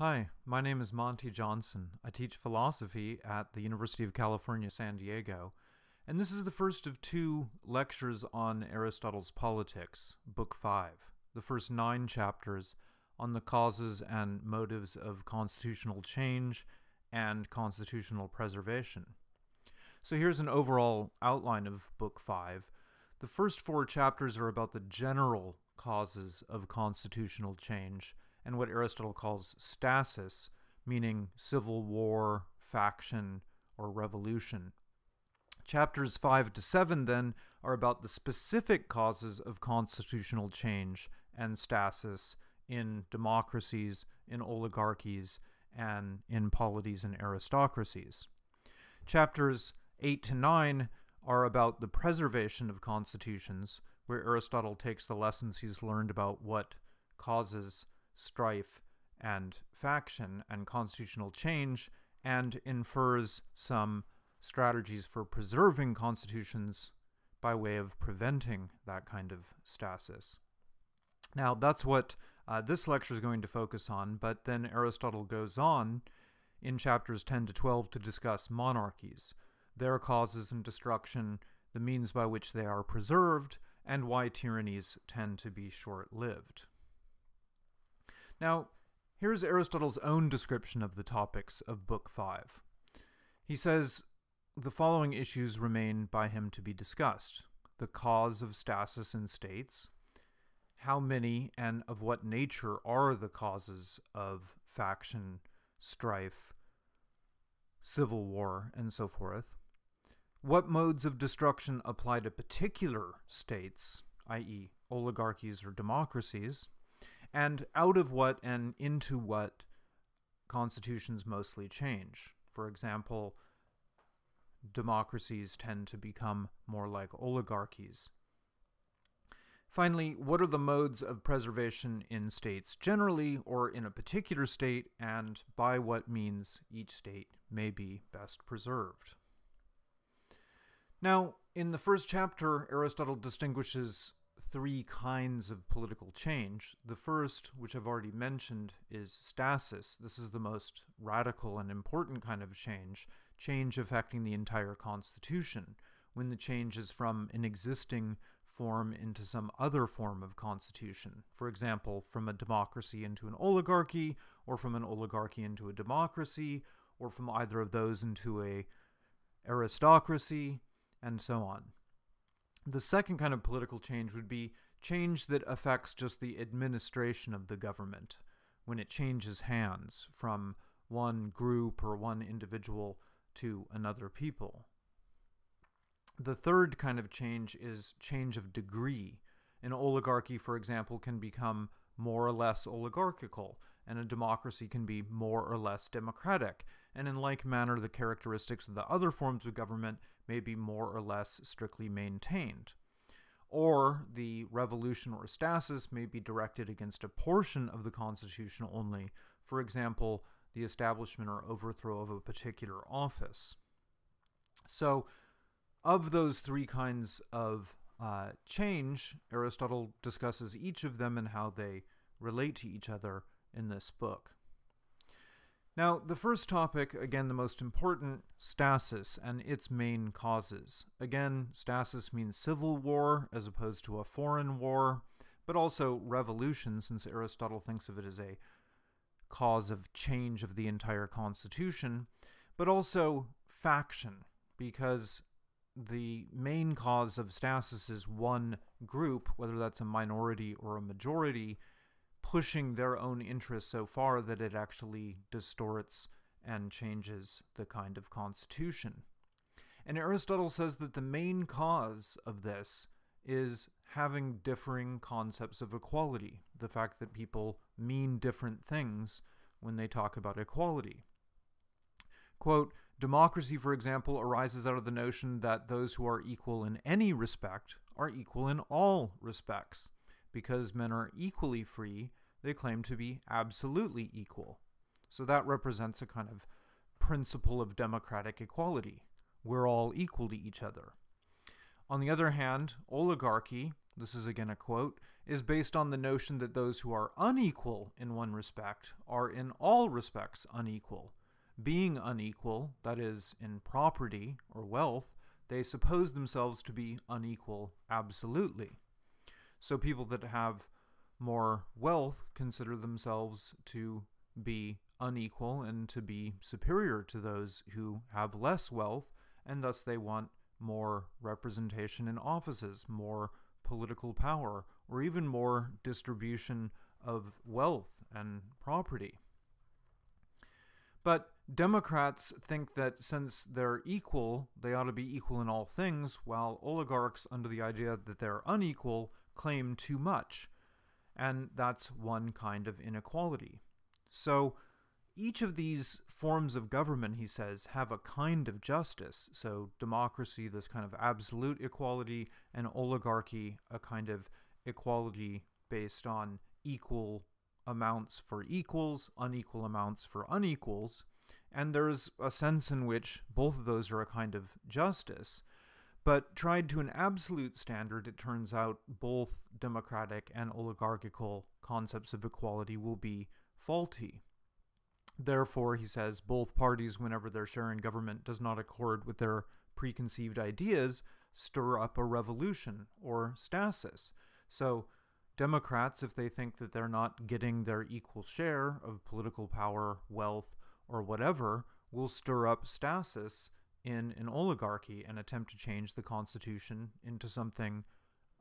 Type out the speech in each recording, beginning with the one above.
Hi, my name is Monte Johnson. I teach philosophy at the University of California, San Diego, and this is the first of two lectures on Aristotle's Politics, Book 5, the first nine chapters on the causes and motives of constitutional change and constitutional preservation. So here's an overall outline of Book 5. The first four chapters are about the general causes of constitutional change and what Aristotle calls stasis, meaning civil war, faction, or revolution. Chapters 5 to 7, then, are about the specific causes of constitutional change and stasis in democracies, in oligarchies, and in polities and aristocracies. Chapters 8 to 9 are about the preservation of constitutions, where Aristotle takes the lessons he's learned about what causes strife and faction and constitutional change and infers some strategies for preserving constitutions by way of preventing that kind of stasis. Now, that's what uh, this lecture is going to focus on, but then Aristotle goes on in chapters 10 to 12 to discuss monarchies, their causes and destruction, the means by which they are preserved, and why tyrannies tend to be short lived. Now, here's Aristotle's own description of the topics of Book 5. He says the following issues remain by him to be discussed the cause of stasis in states, how many and of what nature are the causes of faction, strife, civil war, and so forth, what modes of destruction apply to particular states, i.e., oligarchies or democracies, and out of what and into what constitutions mostly change. For example, democracies tend to become more like oligarchies. Finally, what are the modes of preservation in states generally or in a particular state, and by what means each state may be best preserved? Now, in the first chapter, Aristotle distinguishes three kinds of political change. The first, which I've already mentioned, is stasis. This is the most radical and important kind of change, change affecting the entire constitution, when the change is from an existing form into some other form of constitution. For example, from a democracy into an oligarchy, or from an oligarchy into a democracy, or from either of those into a aristocracy, and so on. The second kind of political change would be change that affects just the administration of the government, when it changes hands from one group or one individual to another people. The third kind of change is change of degree. An oligarchy, for example, can become more or less oligarchical, and a democracy can be more or less democratic. And in like manner, the characteristics of the other forms of government may be more or less strictly maintained. Or the revolution or stasis may be directed against a portion of the Constitution only, for example, the establishment or overthrow of a particular office. So, of those three kinds of uh, change, Aristotle discusses each of them and how they relate to each other in this book. Now, the first topic, again, the most important, stasis and its main causes. Again, stasis means civil war as opposed to a foreign war, but also revolution, since Aristotle thinks of it as a cause of change of the entire constitution, but also faction, because the main cause of stasis is one group, whether that's a minority or a majority, pushing their own interests so far that it actually distorts and changes the kind of constitution. And Aristotle says that the main cause of this is having differing concepts of equality, the fact that people mean different things when they talk about equality. Quote, Democracy, for example, arises out of the notion that those who are equal in any respect are equal in all respects. Because men are equally free, they claim to be absolutely equal. So that represents a kind of principle of democratic equality. We're all equal to each other. On the other hand, oligarchy, this is again a quote, is based on the notion that those who are unequal in one respect are in all respects unequal. Being unequal, that is, in property or wealth, they suppose themselves to be unequal absolutely. So people that have more wealth consider themselves to be unequal and to be superior to those who have less wealth, and thus they want more representation in offices, more political power, or even more distribution of wealth and property. But Democrats think that since they're equal, they ought to be equal in all things, while oligarchs, under the idea that they're unequal, claim too much. And that's one kind of inequality. So each of these forms of government, he says, have a kind of justice. So democracy, this kind of absolute equality, and oligarchy, a kind of equality based on equal amounts for equals, unequal amounts for unequals. And there's a sense in which both of those are a kind of justice. But tried to an absolute standard, it turns out both democratic and oligarchical concepts of equality will be faulty. Therefore, he says, both parties, whenever their share in government does not accord with their preconceived ideas, stir up a revolution or stasis. So, Democrats, if they think that they're not getting their equal share of political power, wealth, or whatever, will stir up stasis in an oligarchy and attempt to change the Constitution into something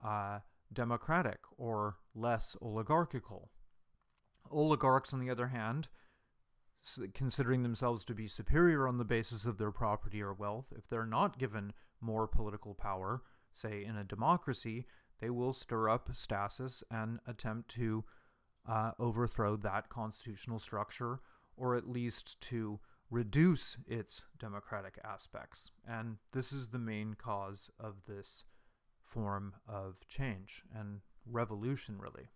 uh, democratic or less oligarchical. Oligarchs, on the other hand, considering themselves to be superior on the basis of their property or wealth, if they're not given more political power, say in a democracy, they will stir up stasis and attempt to uh, overthrow that constitutional structure or at least to reduce its democratic aspects. And this is the main cause of this form of change and revolution, really.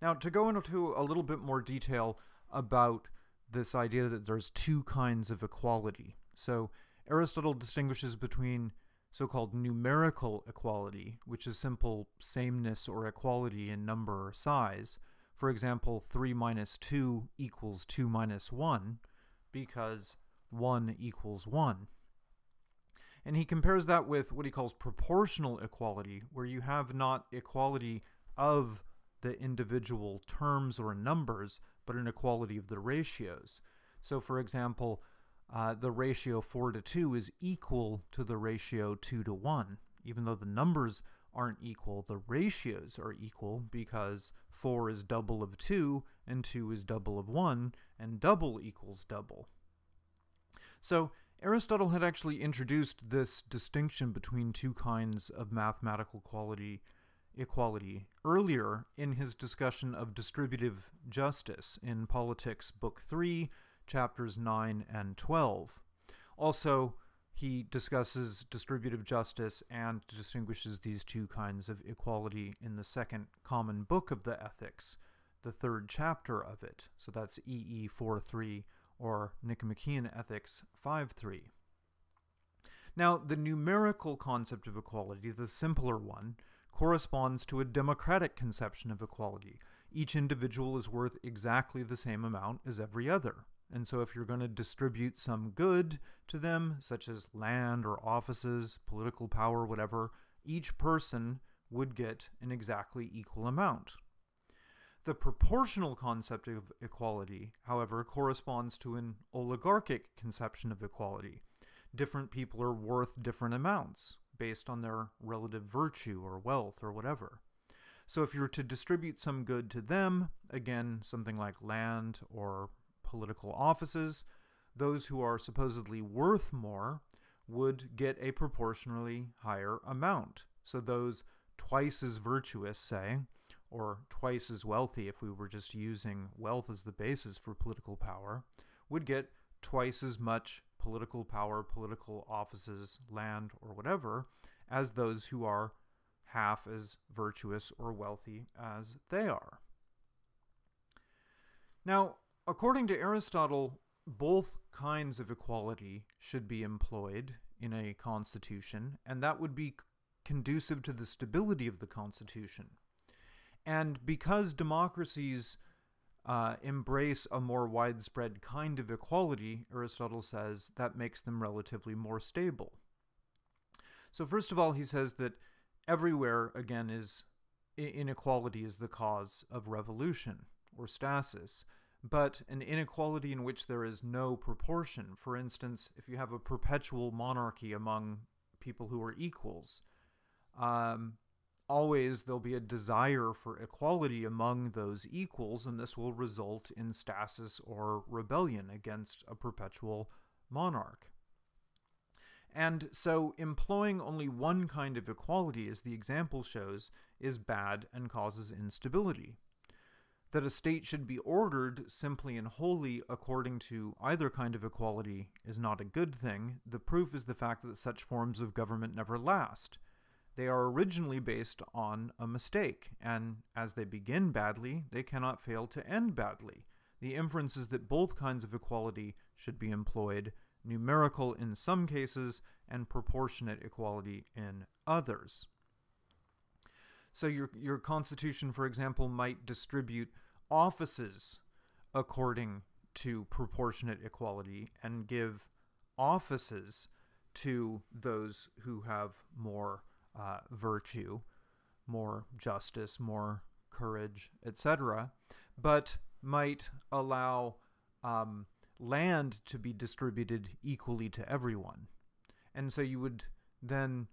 Now, to go into a little bit more detail about this idea that there's two kinds of equality. So, Aristotle distinguishes between so called numerical equality, which is simple sameness or equality in number or size. For example, 3 minus 2 equals 2 minus 1 because 1 equals 1. And he compares that with what he calls proportional equality, where you have not equality of the individual terms or numbers, but an equality of the ratios. So, for example, uh, the ratio 4 to 2 is equal to the ratio 2 to 1. Even though the numbers aren't equal, the ratios are equal because 4 is double of 2 and 2 is double of 1, and double equals double. So, Aristotle had actually introduced this distinction between two kinds of mathematical quality equality earlier in his discussion of distributive justice in Politics, Book 3, chapters 9 and 12. Also, he discusses distributive justice and distinguishes these two kinds of equality in the second common book of the Ethics, the third chapter of it. So that's EE 4.3 or Nicomachean Ethics 5.3. Now, the numerical concept of equality, the simpler one, corresponds to a democratic conception of equality. Each individual is worth exactly the same amount as every other. And so if you're going to distribute some good to them, such as land or offices, political power, whatever, each person would get an exactly equal amount. The proportional concept of equality, however, corresponds to an oligarchic conception of equality. Different people are worth different amounts based on their relative virtue or wealth or whatever. So if you're to distribute some good to them, again, something like land or political offices, those who are supposedly worth more would get a proportionally higher amount. So those twice as virtuous, say, or twice as wealthy if we were just using wealth as the basis for political power, would get twice as much political power, political offices, land, or whatever, as those who are half as virtuous or wealthy as they are. Now, according to Aristotle, both kinds of equality should be employed in a constitution, and that would be conducive to the stability of the constitution. And because democracies uh, embrace a more widespread kind of equality, Aristotle says that makes them relatively more stable. So, first of all, he says that everywhere, again, is inequality is the cause of revolution or stasis, but an inequality in which there is no proportion. For instance, if you have a perpetual monarchy among people who are equals, um, always there'll be a desire for equality among those equals, and this will result in stasis or rebellion against a perpetual monarch. And so, employing only one kind of equality, as the example shows, is bad and causes instability. That a state should be ordered simply and wholly according to either kind of equality is not a good thing. The proof is the fact that such forms of government never last. They are originally based on a mistake, and as they begin badly, they cannot fail to end badly. The inference is that both kinds of equality should be employed numerical in some cases and proportionate equality in others. So your your constitution for example might distribute offices according to proportionate equality and give offices to those who have more uh, virtue, more justice, more courage, etc., but might allow um, land to be distributed equally to everyone. And so you would then,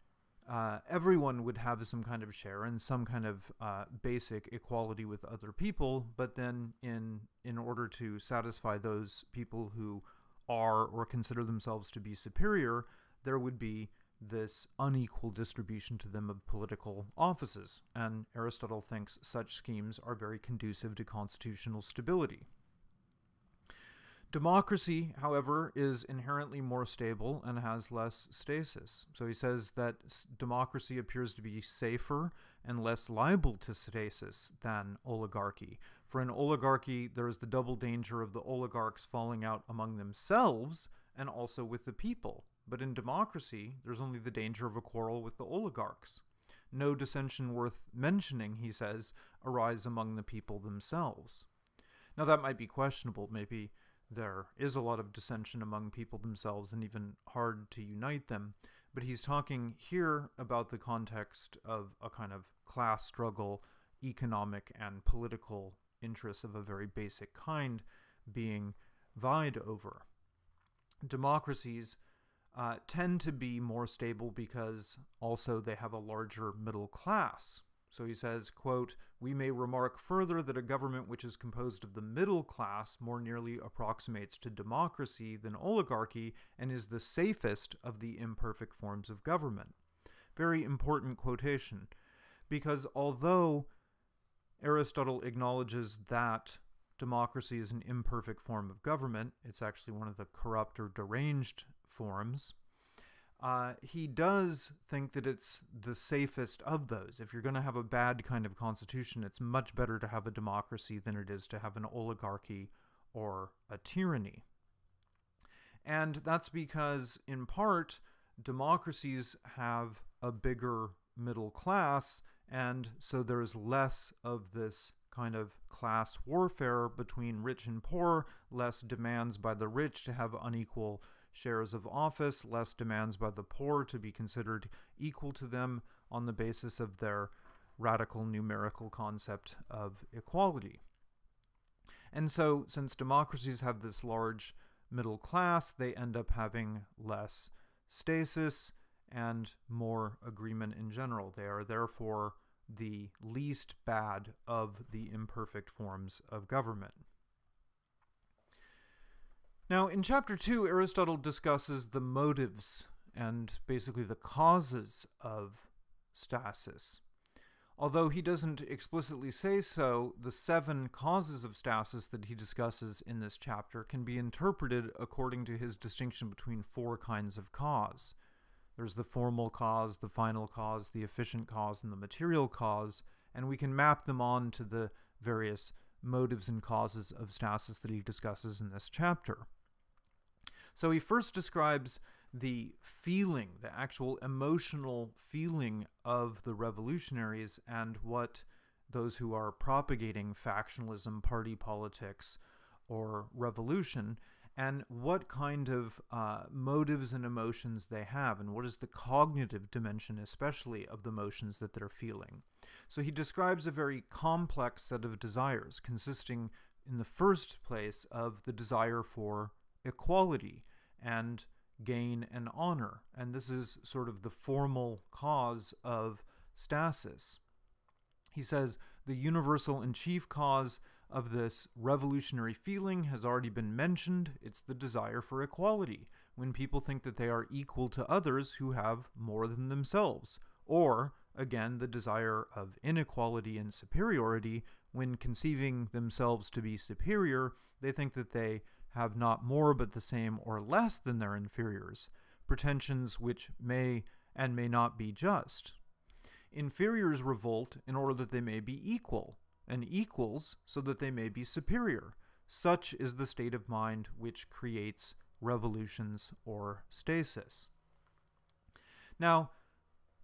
uh, everyone would have some kind of share and some kind of uh, basic equality with other people, but then in, in order to satisfy those people who are or consider themselves to be superior, there would be this unequal distribution to them of political offices, and Aristotle thinks such schemes are very conducive to constitutional stability. Democracy, however, is inherently more stable and has less stasis. So he says that democracy appears to be safer and less liable to stasis than oligarchy. For in oligarchy, there is the double danger of the oligarchs falling out among themselves and also with the people. But in democracy, there's only the danger of a quarrel with the oligarchs. No dissension worth mentioning, he says, arise among the people themselves. Now, that might be questionable. Maybe there is a lot of dissension among people themselves and even hard to unite them. But he's talking here about the context of a kind of class struggle, economic and political interests of a very basic kind being vied over. Democracies uh, tend to be more stable because also they have a larger middle class. So he says, quote, We may remark further that a government which is composed of the middle class more nearly approximates to democracy than oligarchy and is the safest of the imperfect forms of government. Very important quotation, because although Aristotle acknowledges that democracy is an imperfect form of government, it's actually one of the corrupt or deranged forms, uh, he does think that it's the safest of those. If you're going to have a bad kind of constitution, it's much better to have a democracy than it is to have an oligarchy or a tyranny. And that's because, in part, democracies have a bigger middle class, and so there's less of this kind of class warfare between rich and poor, less demands by the rich to have unequal shares of office, less demands by the poor to be considered equal to them on the basis of their radical numerical concept of equality. And so, since democracies have this large middle class, they end up having less stasis and more agreement in general. They are therefore the least bad of the imperfect forms of government. Now, in chapter 2, Aristotle discusses the motives and basically the causes of stasis. Although he doesn't explicitly say so, the seven causes of stasis that he discusses in this chapter can be interpreted according to his distinction between four kinds of cause. There's the formal cause, the final cause, the efficient cause, and the material cause, and we can map them on to the various motives and causes of stasis that he discusses in this chapter. So he first describes the feeling, the actual emotional feeling of the revolutionaries and what those who are propagating factionalism, party politics, or revolution, and what kind of uh, motives and emotions they have, and what is the cognitive dimension, especially of the emotions that they're feeling. So he describes a very complex set of desires, consisting in the first place of the desire for equality and gain and honor. And this is sort of the formal cause of stasis. He says the universal and chief cause of this revolutionary feeling has already been mentioned. It's the desire for equality, when people think that they are equal to others who have more than themselves. Or, again, the desire of inequality and superiority, when conceiving themselves to be superior, they think that they have not more but the same or less than their inferiors, pretensions which may and may not be just. Inferiors revolt in order that they may be equal, and equals so that they may be superior. Such is the state of mind which creates revolutions or stasis. Now,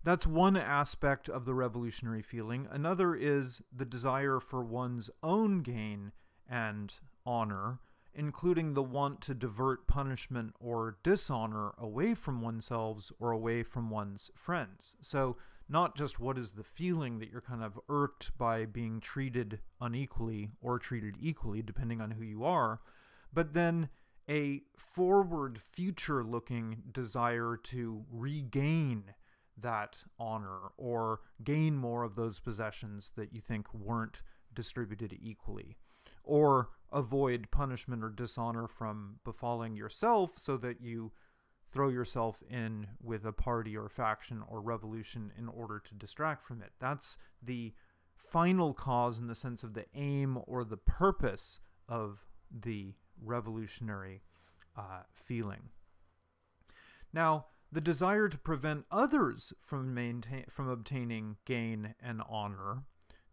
that's one aspect of the revolutionary feeling. Another is the desire for one's own gain and honor, including the want to divert punishment or dishonor away from oneself or away from one's friends. So, not just what is the feeling that you're kind of irked by being treated unequally or treated equally, depending on who you are, but then a forward, future looking desire to regain that honor or gain more of those possessions that you think weren't distributed equally, or avoid punishment or dishonor from befalling yourself so that you throw yourself in with a party or faction or revolution in order to distract from it. That's the final cause in the sense of the aim or the purpose of the revolutionary uh, feeling. Now, the desire to prevent others from maintain from obtaining gain and honor,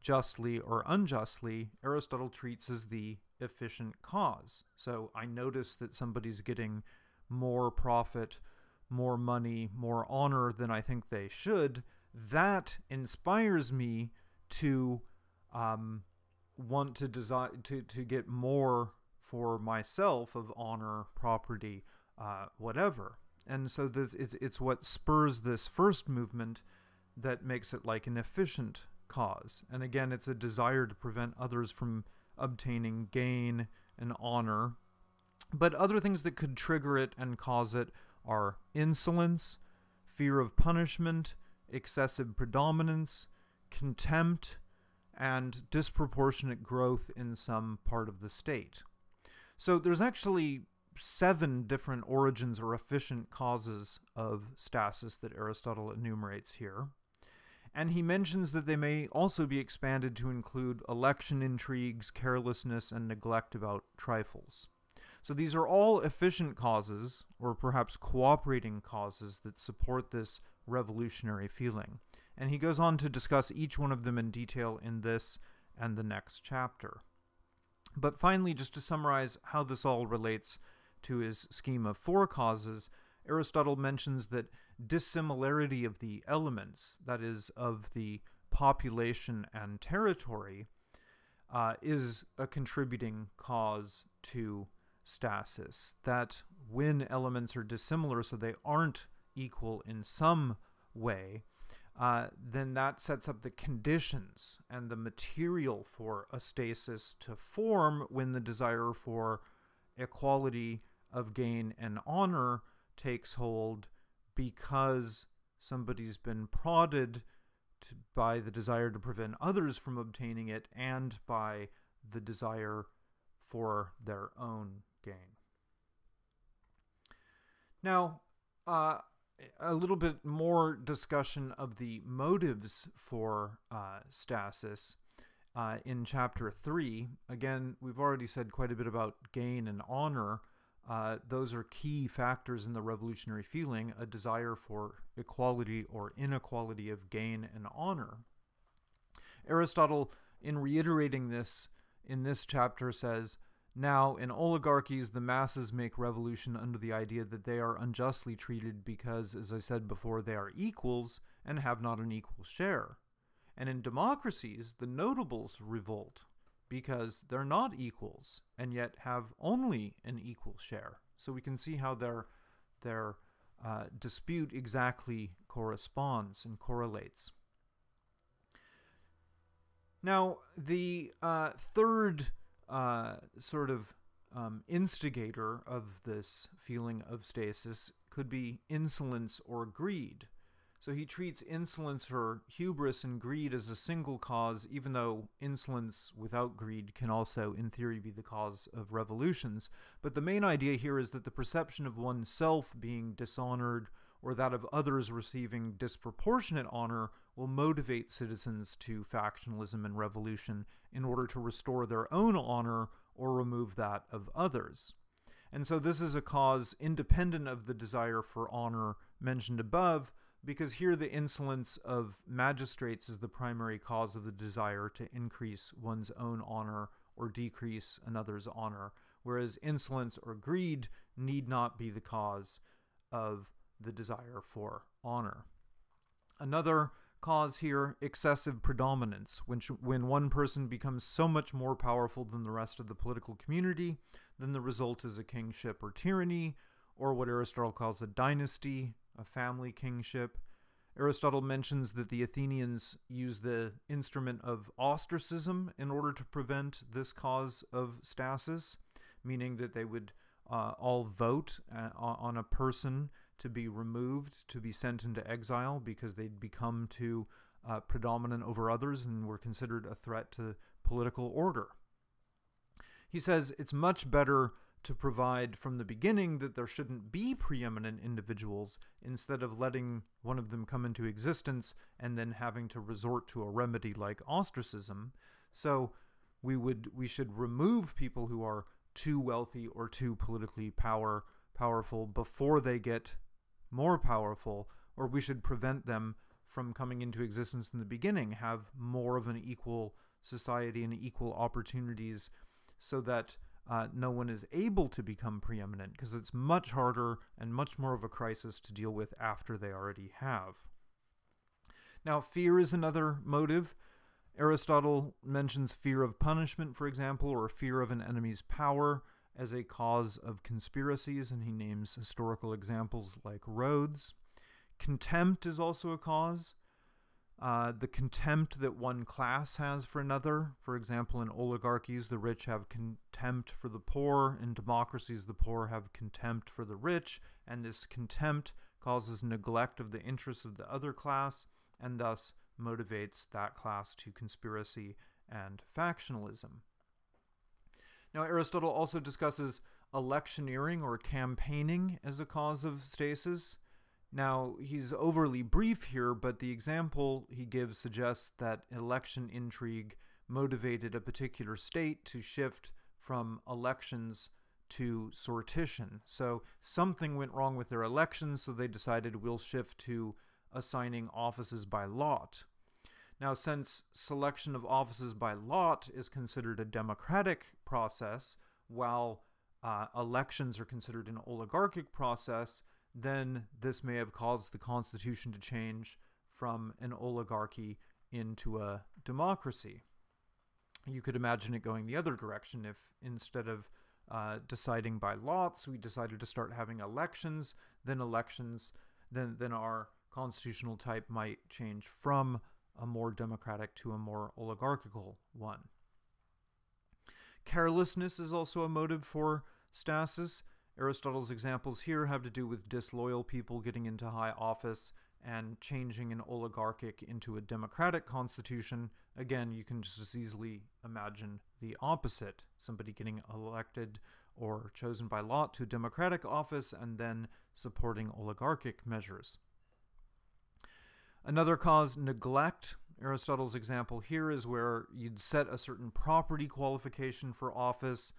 justly or unjustly, Aristotle treats as the efficient cause. So I notice that somebody's getting more profit, more money, more honor than I think they should, that inspires me to um, want to desire to to get more for myself of honor, property, uh, whatever. And so that it's it's what spurs this first movement that makes it like an efficient cause. And again, it's a desire to prevent others from obtaining gain and honor but other things that could trigger it and cause it are insolence, fear of punishment, excessive predominance, contempt, and disproportionate growth in some part of the state. So there's actually seven different origins or efficient causes of stasis that Aristotle enumerates here. And he mentions that they may also be expanded to include election intrigues, carelessness, and neglect about trifles. So these are all efficient causes, or perhaps cooperating causes, that support this revolutionary feeling. And he goes on to discuss each one of them in detail in this and the next chapter. But finally, just to summarize how this all relates to his scheme of four causes, Aristotle mentions that dissimilarity of the elements, that is, of the population and territory, uh, is a contributing cause to stasis, that when elements are dissimilar, so they aren't equal in some way, uh, then that sets up the conditions and the material for a stasis to form when the desire for equality of gain and honor takes hold because somebody's been prodded to, by the desire to prevent others from obtaining it and by the desire for their own gain. Now, uh, a little bit more discussion of the motives for uh, stasis uh, in chapter 3. Again, we've already said quite a bit about gain and honor. Uh, those are key factors in the revolutionary feeling a desire for equality or inequality of gain and honor. Aristotle, in reiterating this in this chapter, says now, in oligarchies, the masses make revolution under the idea that they are unjustly treated because, as I said before, they are equals and have not an equal share. And in democracies, the notables revolt because they're not equals and yet have only an equal share. So we can see how their their uh, dispute exactly corresponds and correlates. Now, the uh, third uh, sort of um, instigator of this feeling of stasis could be insolence or greed. So he treats insolence or hubris and greed as a single cause, even though insolence without greed can also, in theory, be the cause of revolutions. But the main idea here is that the perception of oneself being dishonored or that of others receiving disproportionate honor will motivate citizens to factionalism and revolution in order to restore their own honor or remove that of others. And so this is a cause independent of the desire for honor mentioned above, because here the insolence of magistrates is the primary cause of the desire to increase one's own honor or decrease another's honor, whereas insolence or greed need not be the cause of the desire for honor. Another cause here excessive predominance, when, when one person becomes so much more powerful than the rest of the political community, then the result is a kingship or tyranny, or what Aristotle calls a dynasty, a family kingship. Aristotle mentions that the Athenians used the instrument of ostracism in order to prevent this cause of stasis, meaning that they would uh, all vote uh, on a person to be removed, to be sent into exile because they'd become too uh, predominant over others and were considered a threat to political order. He says it's much better to provide from the beginning that there shouldn't be preeminent individuals instead of letting one of them come into existence and then having to resort to a remedy like ostracism. So we would we should remove people who are too wealthy or too politically power powerful before they get more powerful or we should prevent them from coming into existence in the beginning have more of an equal society and equal opportunities so that uh, no one is able to become preeminent because it's much harder and much more of a crisis to deal with after they already have. Now, fear is another motive. Aristotle mentions fear of punishment, for example, or fear of an enemy's power as a cause of conspiracies, and he names historical examples like Rhodes. Contempt is also a cause. Uh, the contempt that one class has for another. For example, in oligarchies, the rich have contempt for the poor. In democracies, the poor have contempt for the rich. And this contempt causes neglect of the interests of the other class and thus motivates that class to conspiracy and factionalism. Now, Aristotle also discusses electioneering or campaigning as a cause of stasis. Now, he's overly brief here, but the example he gives suggests that election intrigue motivated a particular state to shift from elections to sortition. So something went wrong with their elections, so they decided we'll shift to assigning offices by lot. Now, since selection of offices by lot is considered a democratic process, while uh, elections are considered an oligarchic process, then this may have caused the Constitution to change from an oligarchy into a democracy. You could imagine it going the other direction if instead of uh, deciding by lots, we decided to start having elections, then elections, then, then our constitutional type might change from a more democratic to a more oligarchical one. Carelessness is also a motive for stasis. Aristotle's examples here have to do with disloyal people getting into high office and changing an oligarchic into a democratic constitution. Again, you can just as easily imagine the opposite somebody getting elected or chosen by lot to a democratic office and then supporting oligarchic measures. Another cause, neglect. Aristotle's example here is where you'd set a certain property qualification for office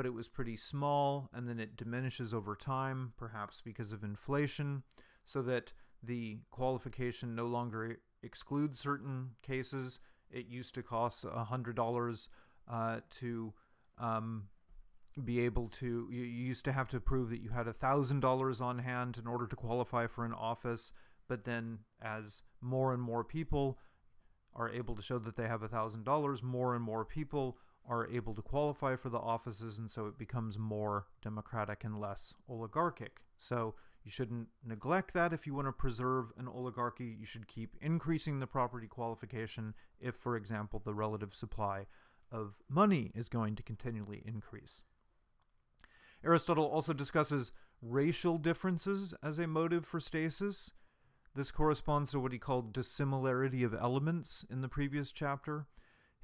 but it was pretty small, and then it diminishes over time, perhaps because of inflation, so that the qualification no longer excludes certain cases. It used to cost $100 uh, to um, be able to, you used to have to prove that you had $1,000 on hand in order to qualify for an office, but then as more and more people are able to show that they have $1,000, more and more people are able to qualify for the offices, and so it becomes more democratic and less oligarchic. So you shouldn't neglect that if you want to preserve an oligarchy. You should keep increasing the property qualification if, for example, the relative supply of money is going to continually increase. Aristotle also discusses racial differences as a motive for stasis. This corresponds to what he called dissimilarity of elements in the previous chapter.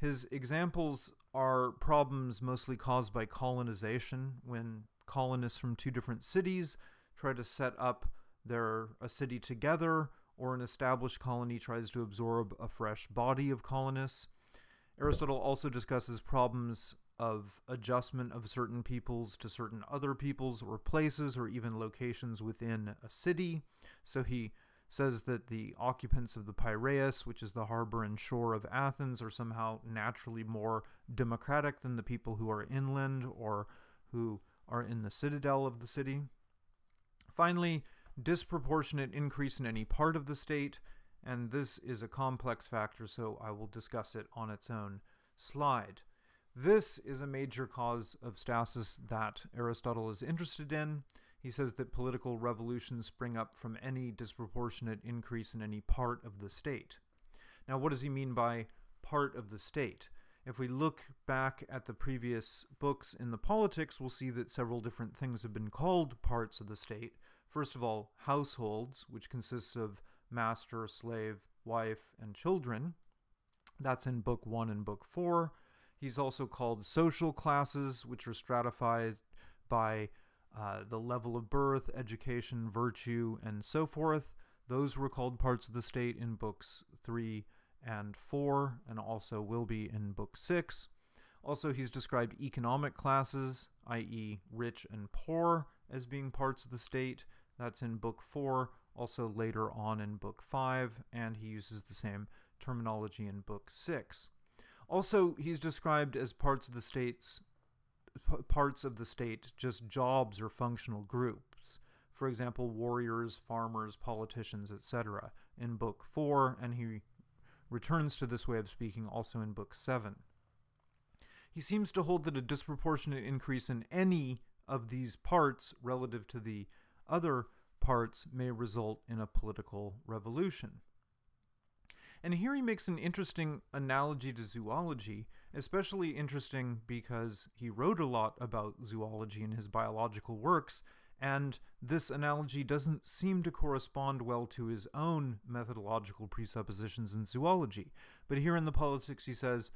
His examples are problems mostly caused by colonization, when colonists from two different cities try to set up their a city together, or an established colony tries to absorb a fresh body of colonists. Aristotle also discusses problems of adjustment of certain peoples to certain other peoples or places or even locations within a city. So he says that the occupants of the Piraeus, which is the harbor and shore of Athens, are somehow naturally more democratic than the people who are inland or who are in the citadel of the city. Finally, disproportionate increase in any part of the state, and this is a complex factor, so I will discuss it on its own slide. This is a major cause of stasis that Aristotle is interested in. He says that political revolutions spring up from any disproportionate increase in any part of the state. Now, what does he mean by part of the state? If we look back at the previous books in the politics, we'll see that several different things have been called parts of the state. First of all, households, which consists of master, slave, wife, and children. That's in Book 1 and Book 4. He's also called social classes, which are stratified by uh, the level of birth, education, virtue, and so forth. Those were called parts of the state in books 3 and 4, and also will be in book 6. Also, he's described economic classes, i.e., rich and poor, as being parts of the state. That's in book 4, also later on in book 5, and he uses the same terminology in book 6. Also, he's described as parts of the state's parts of the state just jobs or functional groups. For example, warriors, farmers, politicians, etc. in Book 4, and he returns to this way of speaking also in Book 7. He seems to hold that a disproportionate increase in any of these parts relative to the other parts may result in a political revolution. And here he makes an interesting analogy to zoology, especially interesting because he wrote a lot about zoology in his biological works, and this analogy doesn't seem to correspond well to his own methodological presuppositions in zoology. But here in the Politics he says,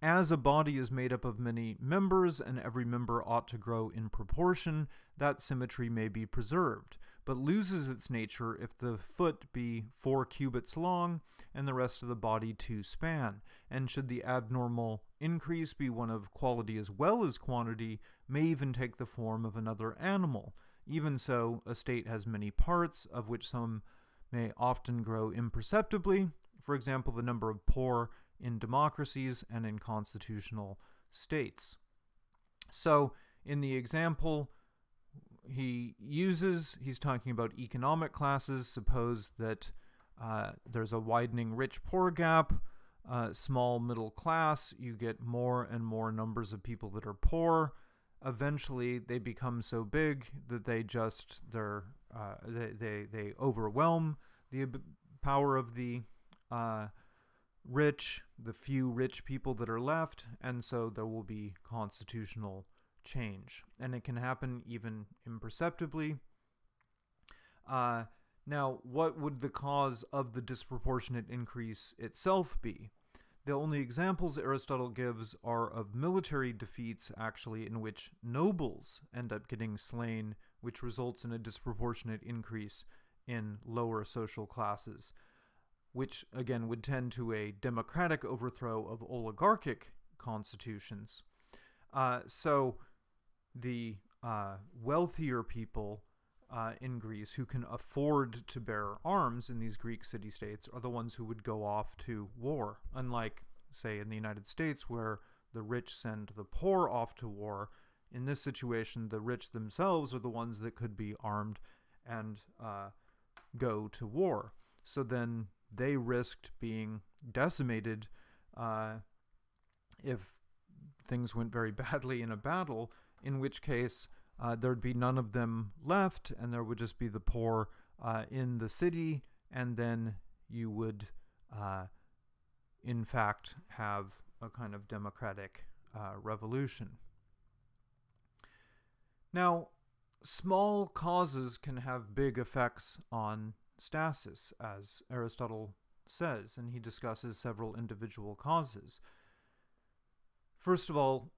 as a body is made up of many members, and every member ought to grow in proportion, that symmetry may be preserved but loses its nature if the foot be four cubits long and the rest of the body two span. And should the abnormal increase be one of quality as well as quantity, may even take the form of another animal. Even so, a state has many parts, of which some may often grow imperceptibly, for example, the number of poor in democracies and in constitutional states. So, in the example, he uses, he's talking about economic classes. Suppose that uh, there's a widening rich poor gap, uh, small middle class, you get more and more numbers of people that are poor. Eventually, they become so big that they just they're uh, they, they they overwhelm the power of the uh, rich, the few rich people that are left, and so there will be constitutional change, and it can happen even imperceptibly. Uh, now, what would the cause of the disproportionate increase itself be? The only examples Aristotle gives are of military defeats, actually, in which nobles end up getting slain, which results in a disproportionate increase in lower social classes, which again would tend to a democratic overthrow of oligarchic constitutions. Uh, so, the uh, wealthier people uh, in Greece who can afford to bear arms in these Greek city states are the ones who would go off to war, unlike, say, in the United States, where the rich send the poor off to war. In this situation, the rich themselves are the ones that could be armed and uh, go to war. So then they risked being decimated uh, if things went very badly in a battle, in which case uh, there'd be none of them left, and there would just be the poor uh, in the city, and then you would, uh, in fact, have a kind of democratic uh, revolution. Now, small causes can have big effects on stasis, as Aristotle says, and he discusses several individual causes. First of all,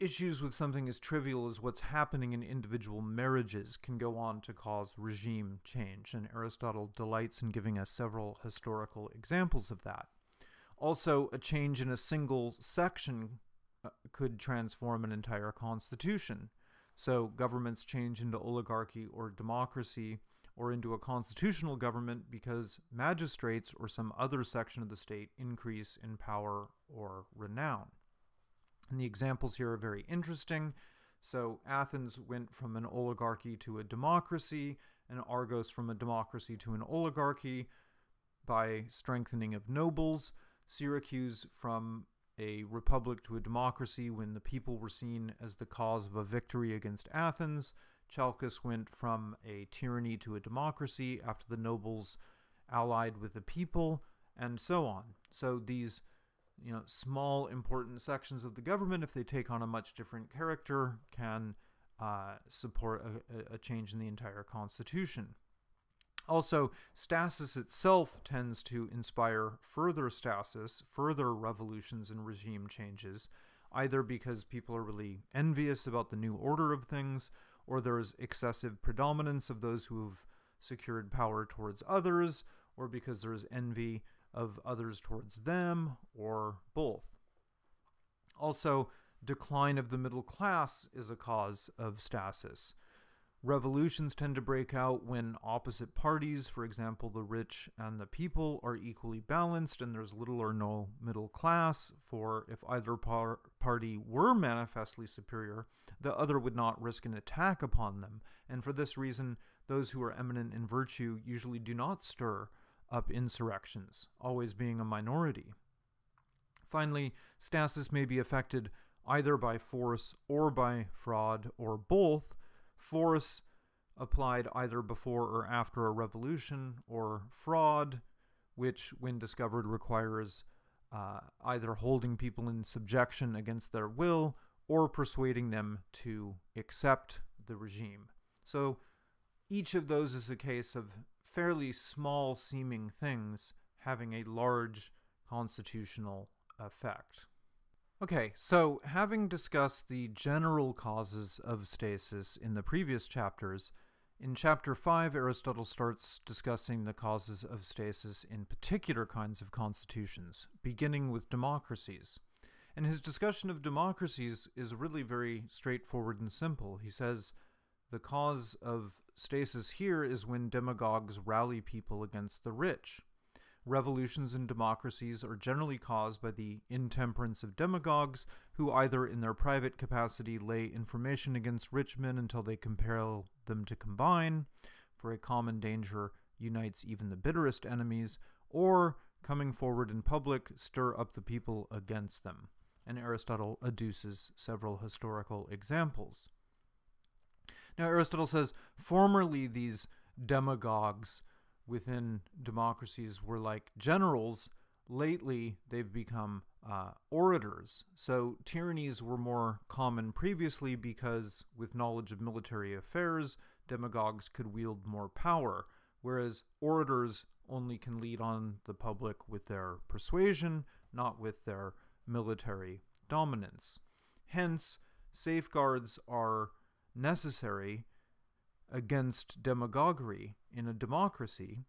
issues with something as trivial as what's happening in individual marriages can go on to cause regime change, and Aristotle delights in giving us several historical examples of that. Also, a change in a single section uh, could transform an entire constitution. So, governments change into oligarchy or democracy or into a constitutional government because magistrates or some other section of the state increase in power or renown. And the examples here are very interesting. So Athens went from an oligarchy to a democracy, and Argos from a democracy to an oligarchy by strengthening of nobles. Syracuse from a republic to a democracy when the people were seen as the cause of a victory against Athens. Chalcis went from a tyranny to a democracy after the nobles allied with the people, and so on. So these you know, small important sections of the government, if they take on a much different character, can uh, support a, a change in the entire constitution. Also, stasis itself tends to inspire further stasis, further revolutions and regime changes, either because people are really envious about the new order of things, or there's excessive predominance of those who have secured power towards others, or because there's envy of others towards them, or both. Also, decline of the middle class is a cause of stasis. Revolutions tend to break out when opposite parties, for example, the rich and the people, are equally balanced and there's little or no middle class. For if either par party were manifestly superior, the other would not risk an attack upon them. And for this reason, those who are eminent in virtue usually do not stir up insurrections, always being a minority. Finally, stasis may be affected either by force or by fraud or both. Force applied either before or after a revolution, or fraud, which, when discovered, requires uh, either holding people in subjection against their will or persuading them to accept the regime. So each of those is a case of fairly small seeming things having a large constitutional effect. Okay, so having discussed the general causes of stasis in the previous chapters, in chapter 5, Aristotle starts discussing the causes of stasis in particular kinds of constitutions, beginning with democracies. And his discussion of democracies is really very straightforward and simple. He says the cause of Stasis here is when demagogues rally people against the rich. Revolutions in democracies are generally caused by the intemperance of demagogues, who either in their private capacity lay information against rich men until they compel them to combine, for a common danger unites even the bitterest enemies, or, coming forward in public, stir up the people against them. And Aristotle adduces several historical examples. Now, Aristotle says formerly these demagogues within democracies were like generals. Lately, they've become uh, orators. So, tyrannies were more common previously because, with knowledge of military affairs, demagogues could wield more power, whereas orators only can lead on the public with their persuasion, not with their military dominance. Hence, safeguards are necessary against demagoguery in a democracy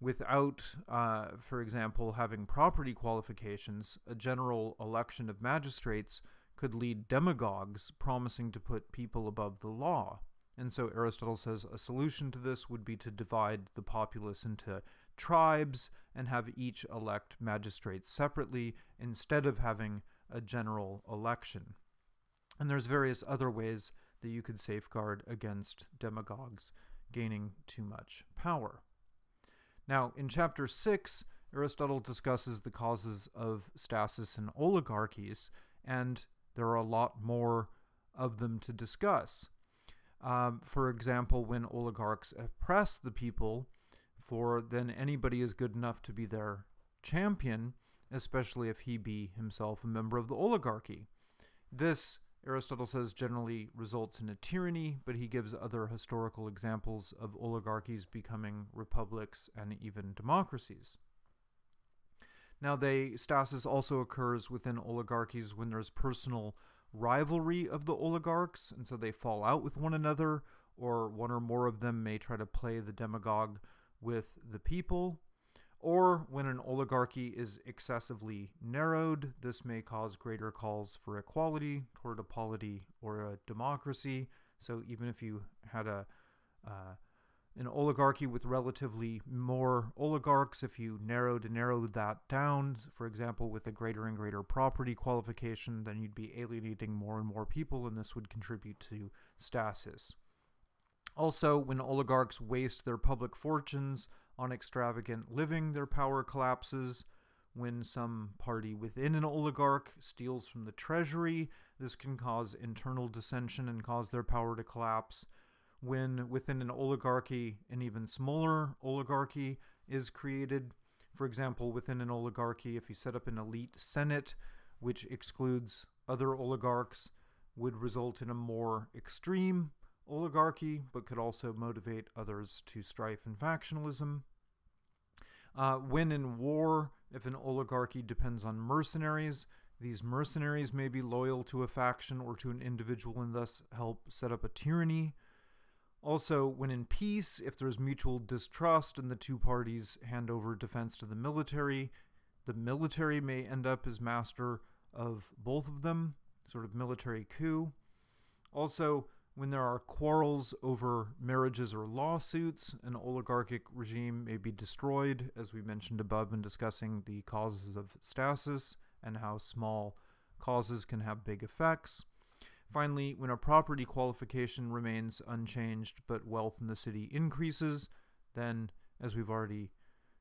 without, uh, for example, having property qualifications, a general election of magistrates could lead demagogues promising to put people above the law. And so Aristotle says a solution to this would be to divide the populace into tribes and have each elect magistrates separately instead of having a general election. And there's various other ways that you could safeguard against demagogues gaining too much power. Now, in chapter 6, Aristotle discusses the causes of stasis and oligarchies, and there are a lot more of them to discuss. Um, for example, when oligarchs oppress the people, for then anybody is good enough to be their champion, especially if he be himself a member of the oligarchy. This, Aristotle says, generally results in a tyranny, but he gives other historical examples of oligarchies becoming republics and even democracies. Now, they stasis also occurs within oligarchies when there's personal rivalry of the oligarchs, and so they fall out with one another, or one or more of them may try to play the demagogue with the people. Or when an oligarchy is excessively narrowed, this may cause greater calls for equality toward a polity or a democracy. So even if you had a uh, an oligarchy with relatively more oligarchs, if you narrowed and narrowed that down, for example, with a greater and greater property qualification, then you'd be alienating more and more people, and this would contribute to stasis. Also, when oligarchs waste their public fortunes on extravagant living, their power collapses. When some party within an oligarch steals from the treasury, this can cause internal dissension and cause their power to collapse when within an oligarchy, an even smaller oligarchy is created. For example, within an oligarchy, if you set up an elite senate, which excludes other oligarchs, would result in a more extreme oligarchy, but could also motivate others to strife and factionalism. Uh, when in war, if an oligarchy depends on mercenaries, these mercenaries may be loyal to a faction or to an individual and thus help set up a tyranny. Also, when in peace, if there's mutual distrust and the two parties hand over defense to the military, the military may end up as master of both of them, sort of military coup. Also, when there are quarrels over marriages or lawsuits, an oligarchic regime may be destroyed, as we mentioned above in discussing the causes of stasis and how small causes can have big effects. Finally, when a property qualification remains unchanged but wealth in the city increases, then, as we've already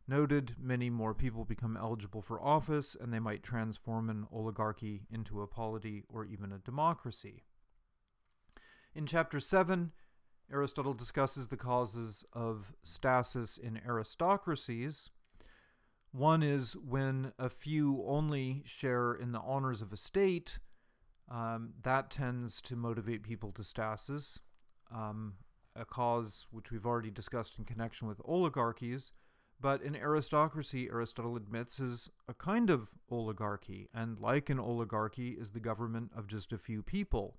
noted, many more people become eligible for office and they might transform an oligarchy into a polity or even a democracy. In chapter 7, Aristotle discusses the causes of stasis in aristocracies. One is when a few only share in the honors of a state, um, that tends to motivate people to stasis, um, a cause which we've already discussed in connection with oligarchies. But an aristocracy, Aristotle admits, is a kind of oligarchy, and like an oligarchy, is the government of just a few people.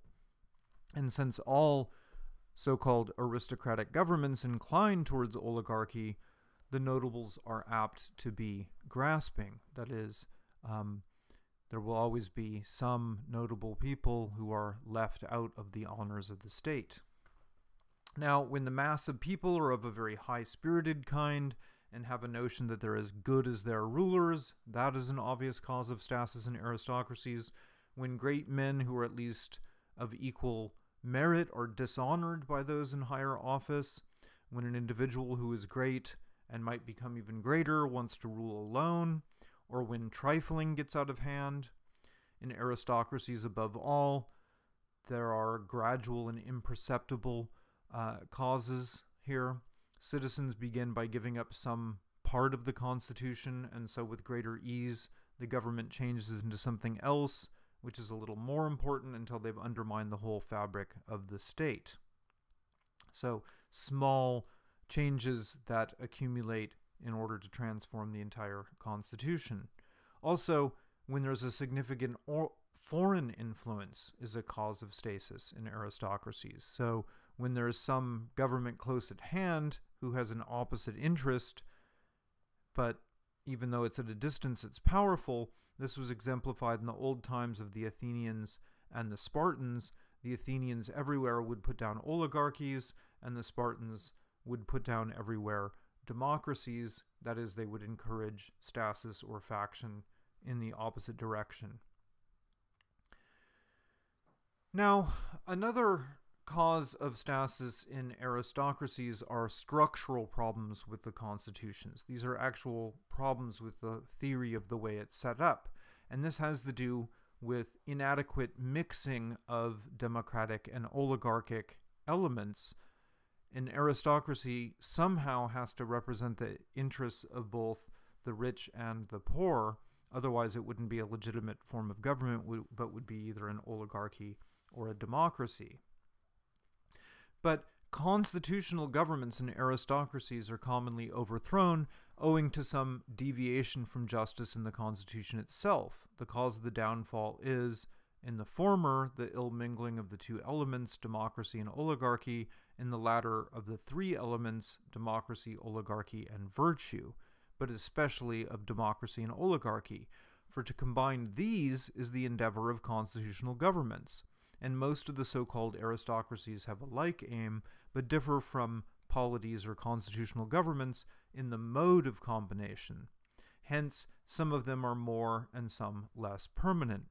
And since all so called aristocratic governments incline towards oligarchy, the notables are apt to be grasping. That is, um, there will always be some notable people who are left out of the honors of the state. Now, when the mass of people are of a very high spirited kind and have a notion that they're as good as their rulers, that is an obvious cause of stasis in aristocracies. When great men who are at least of equal merit are dishonored by those in higher office, when an individual who is great and might become even greater wants to rule alone, or when trifling gets out of hand. In aristocracies, above all, there are gradual and imperceptible uh, causes here. Citizens begin by giving up some part of the Constitution, and so with greater ease, the government changes into something else, which is a little more important until they've undermined the whole fabric of the state. So, small changes that accumulate in order to transform the entire constitution. Also, when there's a significant foreign influence is a cause of stasis in aristocracies. So when there is some government close at hand who has an opposite interest, but even though it's at a distance, it's powerful. This was exemplified in the old times of the Athenians and the Spartans. The Athenians everywhere would put down oligarchies, and the Spartans would put down everywhere democracies, that is, they would encourage stasis or faction in the opposite direction. Now, another cause of stasis in aristocracies are structural problems with the constitutions. These are actual problems with the theory of the way it's set up. And this has to do with inadequate mixing of democratic and oligarchic elements. An aristocracy somehow has to represent the interests of both the rich and the poor, otherwise, it wouldn't be a legitimate form of government, but would be either an oligarchy or a democracy. But constitutional governments and aristocracies are commonly overthrown owing to some deviation from justice in the Constitution itself. The cause of the downfall is, in the former, the ill mingling of the two elements, democracy and oligarchy, in the latter, of the three elements, democracy, oligarchy, and virtue, but especially of democracy and oligarchy. For to combine these is the endeavor of constitutional governments, and most of the so called aristocracies have a like aim, but differ from polities or constitutional governments in the mode of combination. Hence, some of them are more and some less permanent.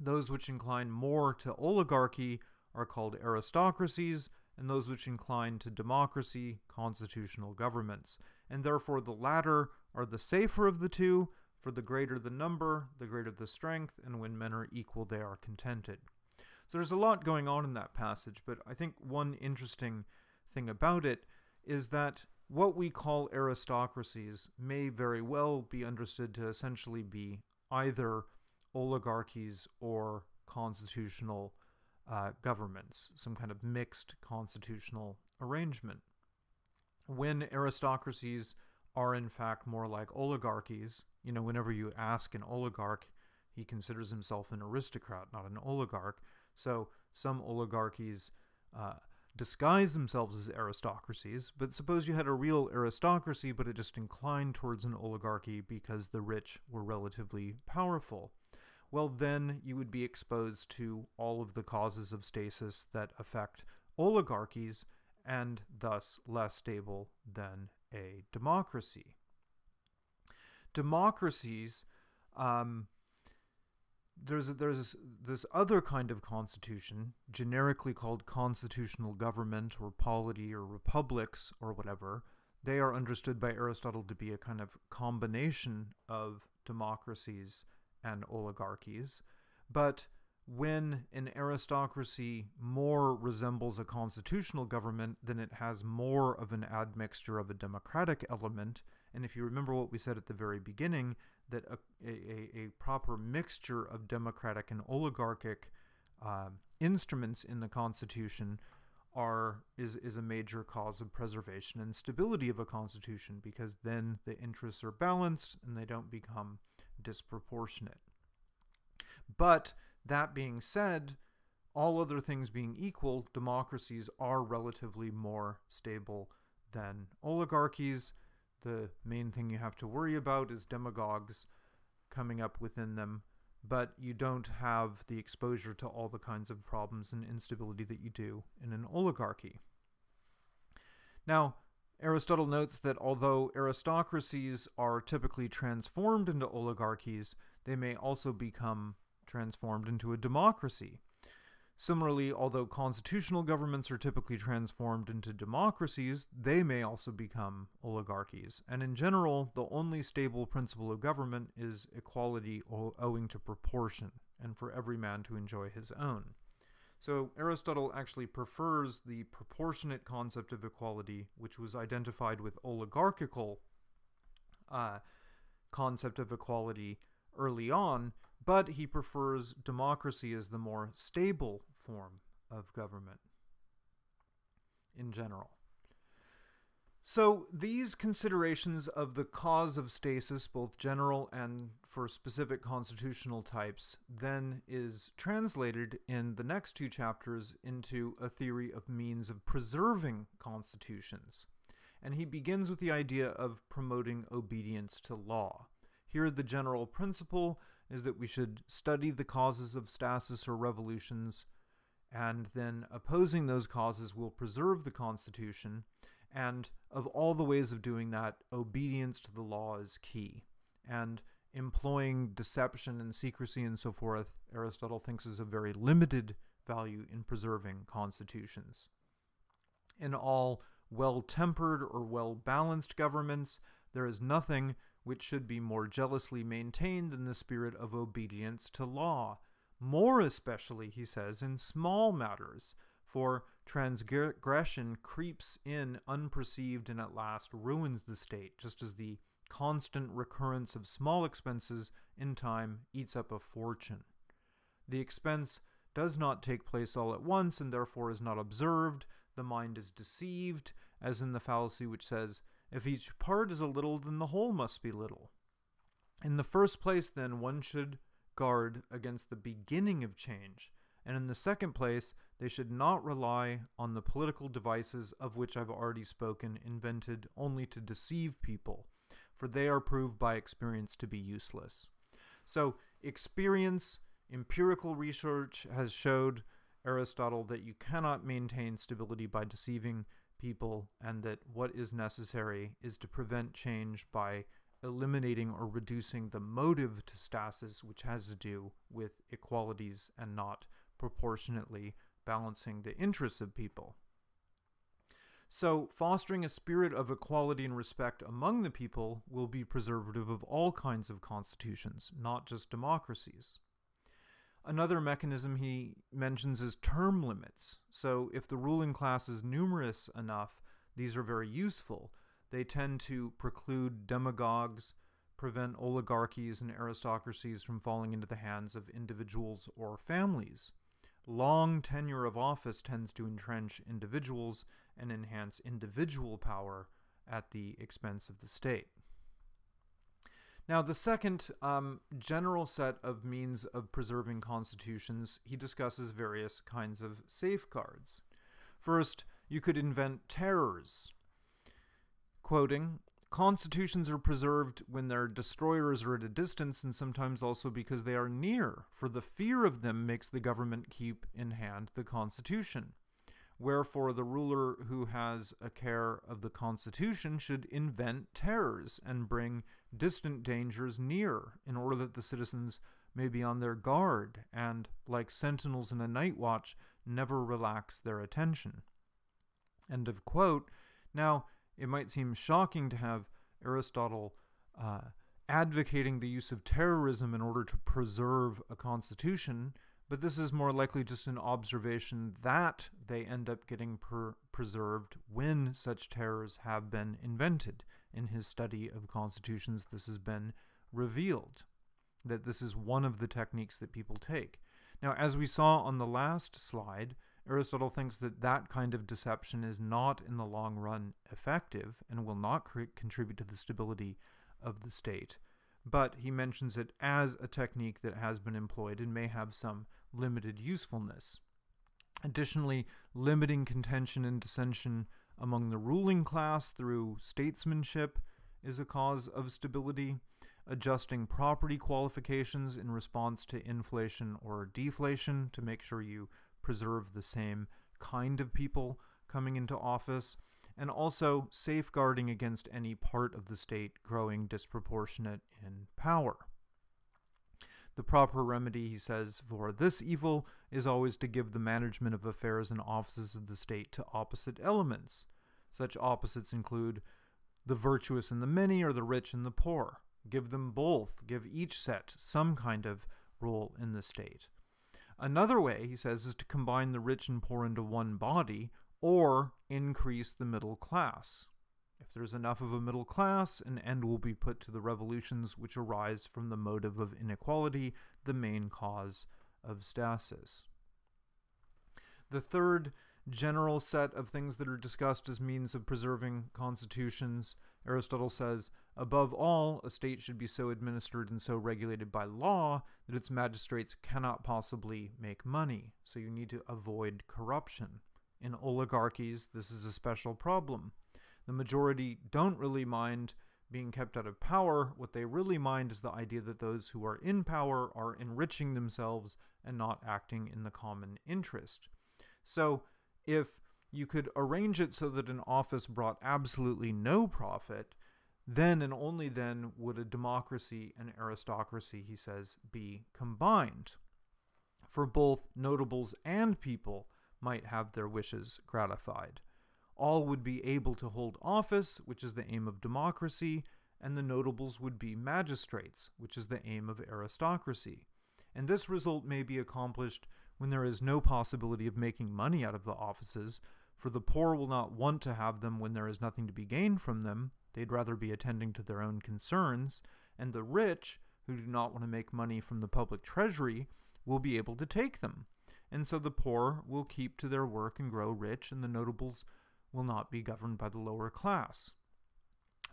Those which incline more to oligarchy are called aristocracies, and those which incline to democracy, constitutional governments. And therefore, the latter are the safer of the two, for the greater the number, the greater the strength, and when men are equal, they are contented. So there's a lot going on in that passage, but I think one interesting thing about it is that what we call aristocracies may very well be understood to essentially be either oligarchies or constitutional uh, governments, some kind of mixed constitutional arrangement. When aristocracies are in fact more like oligarchies, you know, whenever you ask an oligarch, he considers himself an aristocrat, not an oligarch. So some oligarchies uh, disguise themselves as aristocracies, but suppose you had a real aristocracy, but it just inclined towards an oligarchy because the rich were relatively powerful. Well, then you would be exposed to all of the causes of stasis that affect oligarchies and thus less stable than a democracy. Democracies um, there's a, there's this other kind of constitution, generically called constitutional government or polity or republics or whatever. They are understood by Aristotle to be a kind of combination of democracies and oligarchies. But when an aristocracy more resembles a constitutional government, than it has more of an admixture of a democratic element. And if you remember what we said at the very beginning, that a, a, a proper mixture of democratic and oligarchic uh, instruments in the Constitution are is is a major cause of preservation and stability of a constitution because then the interests are balanced and they don't become disproportionate. But that being said, all other things being equal, democracies are relatively more stable than oligarchies the main thing you have to worry about is demagogues coming up within them, but you don't have the exposure to all the kinds of problems and instability that you do in an oligarchy. Now, Aristotle notes that although aristocracies are typically transformed into oligarchies, they may also become transformed into a democracy. Similarly, although constitutional governments are typically transformed into democracies, they may also become oligarchies. And in general, the only stable principle of government is equality owing to proportion, and for every man to enjoy his own. So Aristotle actually prefers the proportionate concept of equality, which was identified with oligarchical uh, concept of equality early on, but he prefers democracy as the more stable form of government in general. So, these considerations of the cause of stasis, both general and for specific constitutional types, then is translated in the next two chapters into a theory of means of preserving constitutions. And he begins with the idea of promoting obedience to law. Here, the general principle is that we should study the causes of stasis or revolutions, and then opposing those causes will preserve the Constitution. And of all the ways of doing that, obedience to the law is key. And employing deception and secrecy and so forth, Aristotle thinks is a very limited value in preserving constitutions. In all well tempered or well balanced governments, there is nothing which should be more jealously maintained than the spirit of obedience to law, more especially, he says, in small matters, for transgression creeps in unperceived and at last ruins the state, just as the constant recurrence of small expenses in time eats up a fortune. The expense does not take place all at once and therefore is not observed. The mind is deceived, as in the fallacy which says, If each part is a little, then the whole must be little. In the first place, then, one should guard against the beginning of change, and in the second place, they should not rely on the political devices of which I've already spoken, invented only to deceive people, for they are proved by experience to be useless. So, experience, empirical research has showed Aristotle that you cannot maintain stability by deceiving people, and that what is necessary is to prevent change by eliminating or reducing the motive to stasis, which has to do with equalities and not proportionately balancing the interests of people. So, fostering a spirit of equality and respect among the people will be preservative of all kinds of constitutions, not just democracies. Another mechanism he mentions is term limits. So, if the ruling class is numerous enough, these are very useful. They tend to preclude demagogues, prevent oligarchies and aristocracies from falling into the hands of individuals or families. Long tenure of office tends to entrench individuals and enhance individual power at the expense of the state. Now, the second um, general set of means of preserving constitutions, he discusses various kinds of safeguards. First, you could invent terrors. Quoting, Constitutions are preserved when their destroyers are at a distance and sometimes also because they are near, for the fear of them makes the government keep in hand the Constitution. Wherefore, the ruler who has a care of the Constitution should invent terrors and bring distant dangers near, in order that the citizens may be on their guard and, like sentinels in a night watch, never relax their attention. End of quote. Now, it might seem shocking to have Aristotle uh, advocating the use of terrorism in order to preserve a constitution, but this is more likely just an observation that they end up getting preserved when such terrors have been invented. In his study of constitutions, this has been revealed that this is one of the techniques that people take. Now, as we saw on the last slide, Aristotle thinks that that kind of deception is not in the long run effective and will not contribute to the stability of the state. But he mentions it as a technique that has been employed and may have some limited usefulness. Additionally, limiting contention and dissension among the ruling class through statesmanship is a cause of stability. Adjusting property qualifications in response to inflation or deflation to make sure you preserve the same kind of people coming into office, and also safeguarding against any part of the state growing disproportionate in power. The proper remedy, he says, for this evil is always to give the management of affairs and offices of the state to opposite elements. Such opposites include the virtuous and the many, or the rich and the poor. Give them both, give each set some kind of role in the state. Another way, he says, is to combine the rich and poor into one body or increase the middle class. There's enough of a middle class, an end will be put to the revolutions which arise from the motive of inequality, the main cause of stasis. The third general set of things that are discussed as means of preserving constitutions, Aristotle says, above all, a state should be so administered and so regulated by law that its magistrates cannot possibly make money, so you need to avoid corruption. In oligarchies, this is a special problem. The majority don't really mind being kept out of power. What they really mind is the idea that those who are in power are enriching themselves and not acting in the common interest. So, if you could arrange it so that an office brought absolutely no profit, then and only then would a democracy and aristocracy, he says, be combined. for both notables and people might have their wishes gratified. All would be able to hold office, which is the aim of democracy, and the notables would be magistrates, which is the aim of aristocracy. And this result may be accomplished when there is no possibility of making money out of the offices, for the poor will not want to have them when there is nothing to be gained from them, they'd rather be attending to their own concerns, and the rich, who do not want to make money from the public treasury, will be able to take them. And so the poor will keep to their work and grow rich, and the notables will not be governed by the lower class.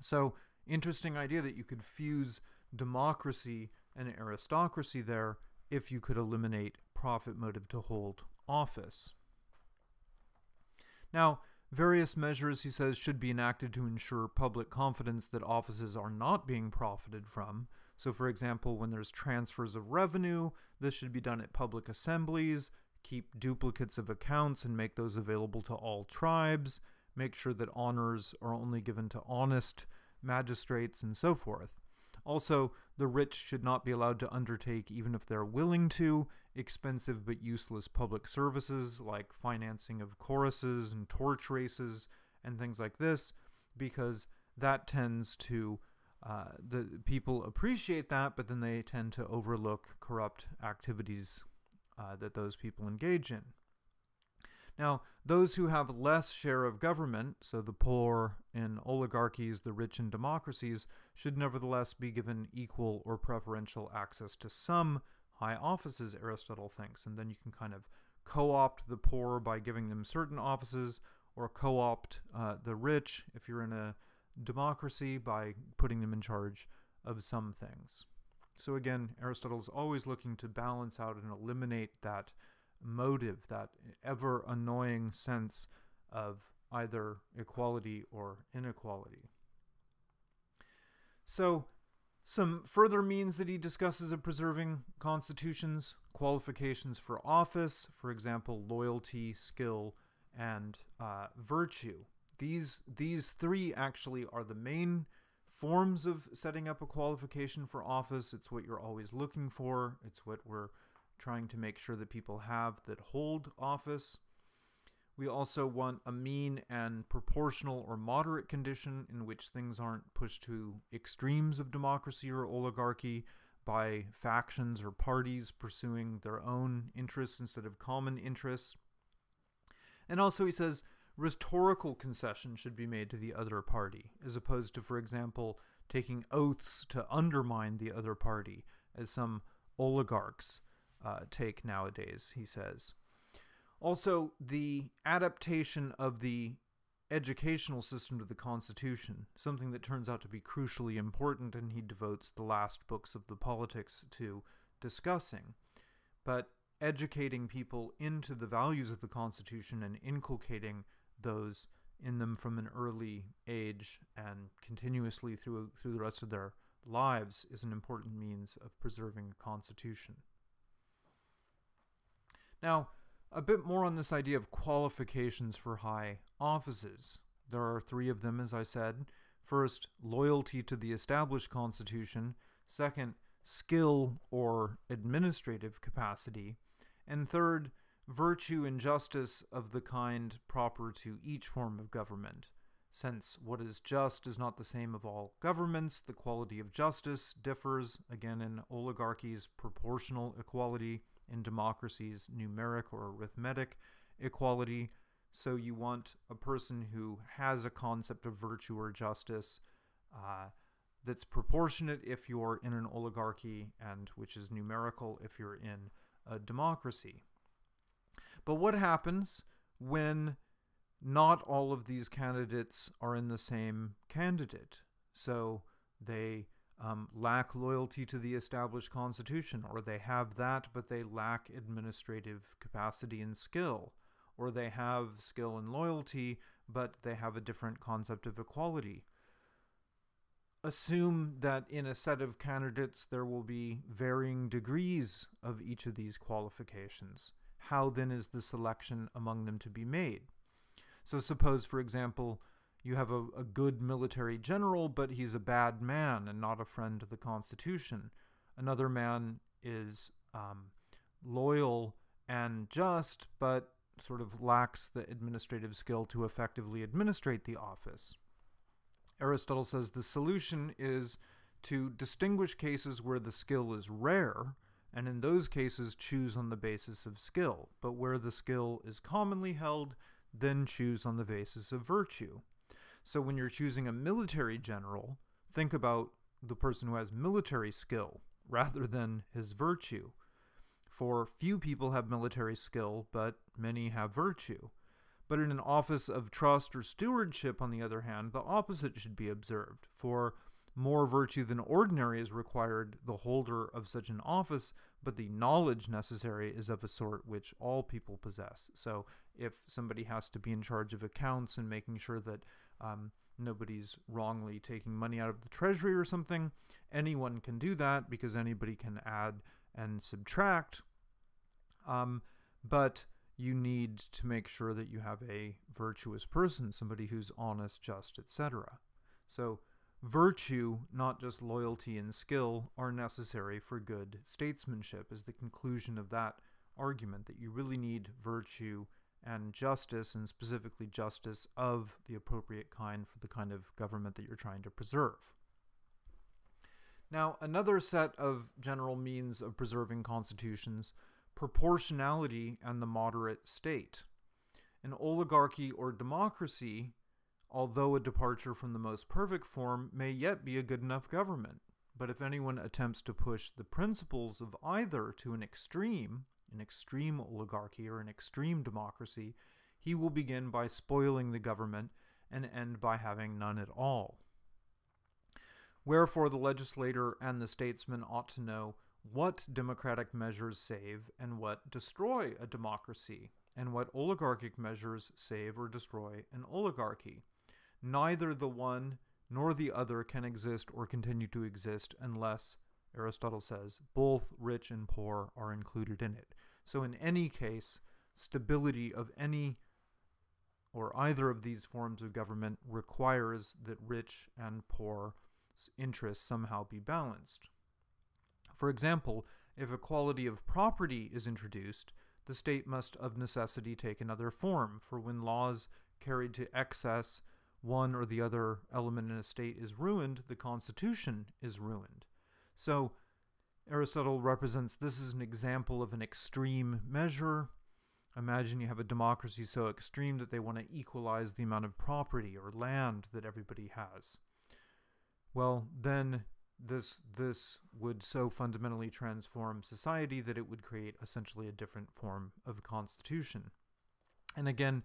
So, interesting idea that you could fuse democracy and aristocracy there if you could eliminate profit motive to hold office. Now, various measures, he says, should be enacted to ensure public confidence that offices are not being profited from. So, for example, when there's transfers of revenue, this should be done at public assemblies, keep duplicates of accounts and make those available to all tribes, make sure that honors are only given to honest magistrates, and so forth. Also, the rich should not be allowed to undertake, even if they're willing to, expensive but useless public services like financing of choruses and torch races and things like this, because that tends to uh, the people appreciate that, but then they tend to overlook corrupt activities uh, that those people engage in. Now, those who have less share of government, so the poor in oligarchies, the rich in democracies, should nevertheless be given equal or preferential access to some high offices, Aristotle thinks. And then you can kind of co opt the poor by giving them certain offices, or co opt uh, the rich if you're in a democracy by putting them in charge of some things. So again, Aristotle is always looking to balance out and eliminate that motive, that ever annoying sense of either equality or inequality. So, some further means that he discusses of preserving constitutions, qualifications for office, for example, loyalty, skill, and uh, virtue. These, these three actually are the main forms of setting up a qualification for office. It's what you're always looking for. It's what we're trying to make sure that people have that hold office. We also want a mean and proportional or moderate condition in which things aren't pushed to extremes of democracy or oligarchy by factions or parties pursuing their own interests instead of common interests. And also, he says rhetorical concession should be made to the other party, as opposed to, for example, taking oaths to undermine the other party, as some oligarchs uh, take nowadays, he says. Also, the adaptation of the educational system to the Constitution, something that turns out to be crucially important, and he devotes the last books of the politics to discussing. But educating people into the values of the Constitution and inculcating those in them from an early age and continuously through through the rest of their lives is an important means of preserving a constitution. Now, a bit more on this idea of qualifications for high offices. There are three of them, as I said. First, loyalty to the established constitution. Second, skill or administrative capacity. And third, virtue and justice of the kind proper to each form of government. Since what is just is not the same of all governments, the quality of justice differs, again, in oligarchies, proportional equality in democracies numeric or arithmetic equality. So you want a person who has a concept of virtue or justice uh, that's proportionate if you're in an oligarchy and which is numerical if you're in a democracy. But what happens when not all of these candidates are in the same candidate? So they um, lack loyalty to the established constitution, or they have that but they lack administrative capacity and skill, or they have skill and loyalty but they have a different concept of equality. Assume that in a set of candidates there will be varying degrees of each of these qualifications. How then is the selection among them to be made? So, suppose, for example, you have a, a good military general, but he's a bad man and not a friend of the Constitution. Another man is um, loyal and just, but sort of lacks the administrative skill to effectively administrate the office. Aristotle says the solution is to distinguish cases where the skill is rare, and in those cases choose on the basis of skill, but where the skill is commonly held, then choose on the basis of virtue. So when you're choosing a military general, think about the person who has military skill rather than his virtue. For few people have military skill, but many have virtue. But in an office of trust or stewardship, on the other hand, the opposite should be observed. For more virtue than ordinary is required the holder of such an office, but the knowledge necessary is of a sort which all people possess. So if somebody has to be in charge of accounts and making sure that um, nobody's wrongly taking money out of the treasury or something, anyone can do that because anybody can add and subtract. Um, but you need to make sure that you have a virtuous person, somebody who's honest, just, etc. So Virtue, not just loyalty and skill, are necessary for good statesmanship, is the conclusion of that argument that you really need virtue and justice, and specifically justice of the appropriate kind for the kind of government that you're trying to preserve. Now, another set of general means of preserving constitutions proportionality and the moderate state. An oligarchy or democracy although a departure from the most perfect form may yet be a good enough government. But if anyone attempts to push the principles of either to an extreme, an extreme oligarchy or an extreme democracy, he will begin by spoiling the government and end by having none at all. Wherefore, the legislator and the statesman ought to know what democratic measures save and what destroy a democracy, and what oligarchic measures save or destroy an oligarchy. Neither the one nor the other can exist or continue to exist unless, Aristotle says, both rich and poor are included in it. So, in any case, stability of any or either of these forms of government requires that rich and poor interests somehow be balanced. For example, if equality of property is introduced, the state must of necessity take another form, for when laws carried to excess one or the other element in a state is ruined, the constitution is ruined. So Aristotle represents this is an example of an extreme measure. Imagine you have a democracy so extreme that they want to equalize the amount of property or land that everybody has. Well, then this this would so fundamentally transform society that it would create essentially a different form of constitution. And again,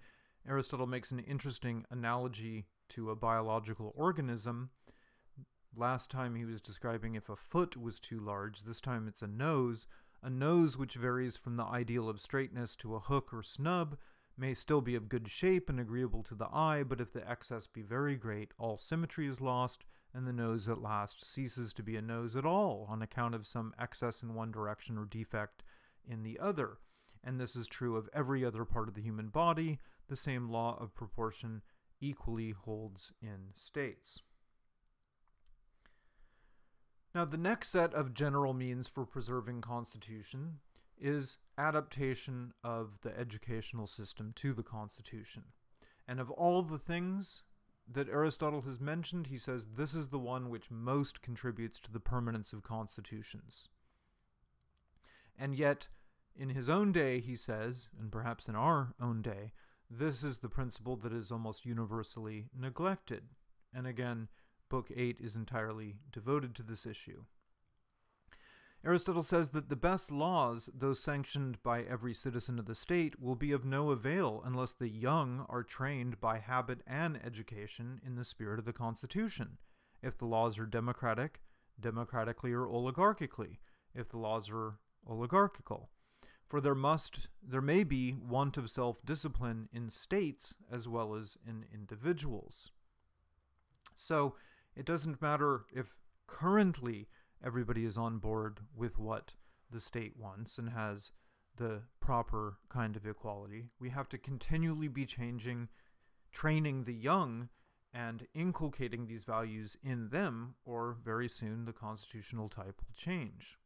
Aristotle makes an interesting analogy to a biological organism. Last time he was describing if a foot was too large, this time it's a nose. A nose which varies from the ideal of straightness to a hook or snub may still be of good shape and agreeable to the eye, but if the excess be very great, all symmetry is lost, and the nose at last ceases to be a nose at all on account of some excess in one direction or defect in the other. And this is true of every other part of the human body, the same law of proportion equally holds in states. Now, the next set of general means for preserving constitution is adaptation of the educational system to the constitution. And of all the things that Aristotle has mentioned, he says this is the one which most contributes to the permanence of constitutions. And yet, in his own day, he says, and perhaps in our own day, this is the principle that is almost universally neglected. And again, Book 8 is entirely devoted to this issue. Aristotle says that the best laws, though sanctioned by every citizen of the state, will be of no avail unless the young are trained by habit and education in the spirit of the Constitution. If the laws are democratic, democratically or oligarchically. If the laws are oligarchical for there must there may be want of self-discipline in states as well as in individuals. So it doesn't matter if currently everybody is on board with what the state wants and has the proper kind of equality. We have to continually be changing, training the young and inculcating these values in them, or very soon the constitutional type will change.